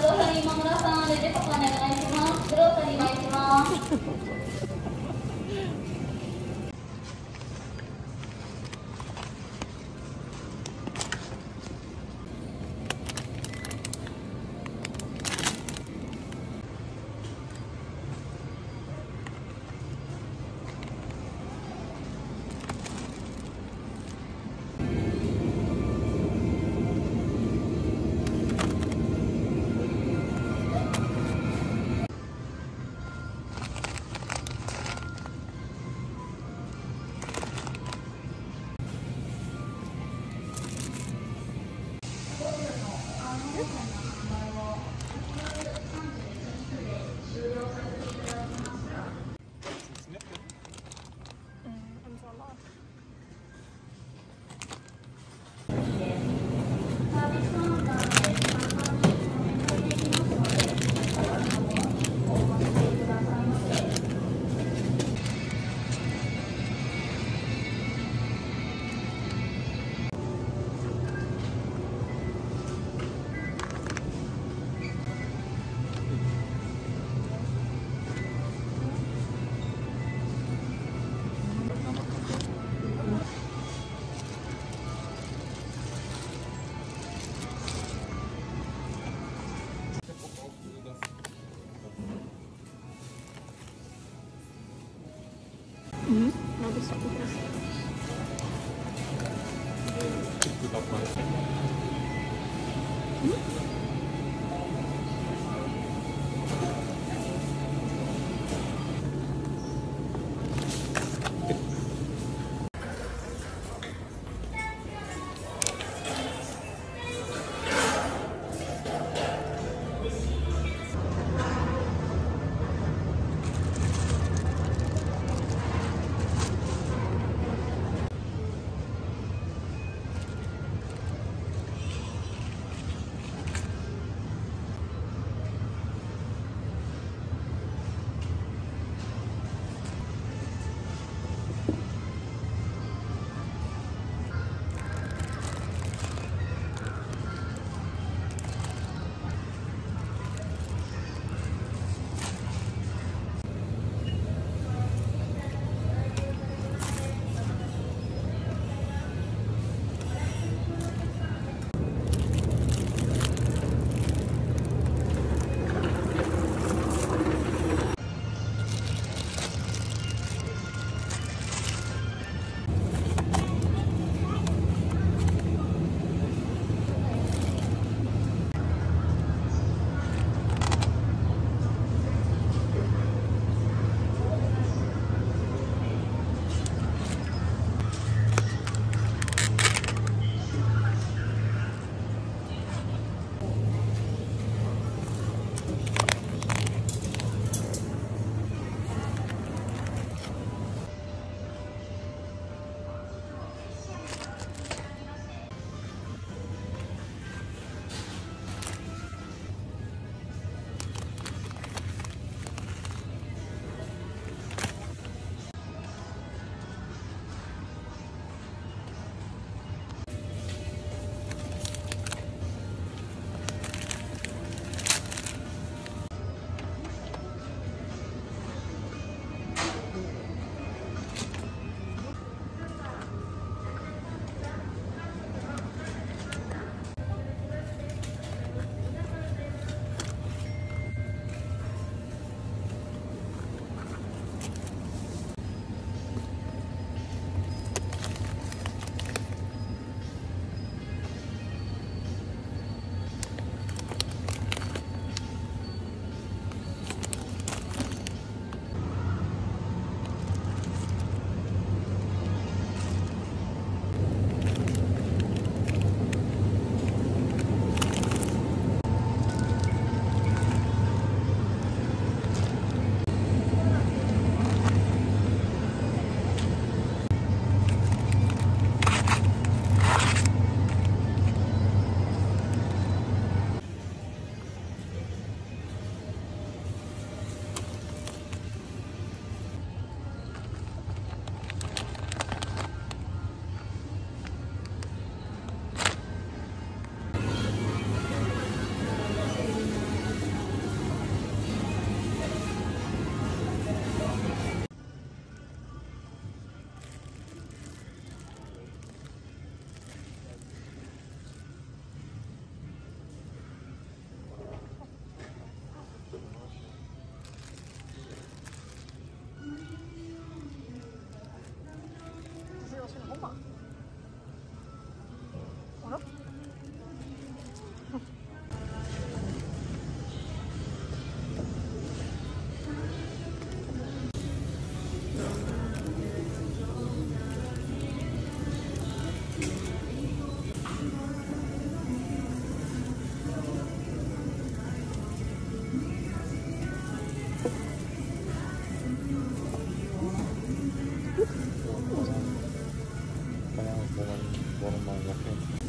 黒谷。今村さん、でジパパお願いします。グローサリーお願いします。agora mais à frente.